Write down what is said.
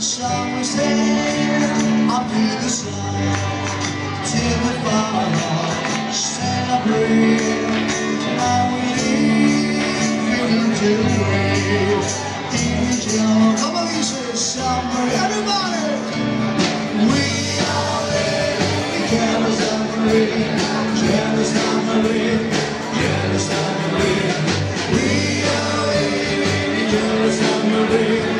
Summer's here, I'll be the sun till the fall. Celebrate, now we live into it. Angel, come on, you say summer, everybody. We are ready, careless submarine, careless submarine, careless. We are ready, careless submarine, careless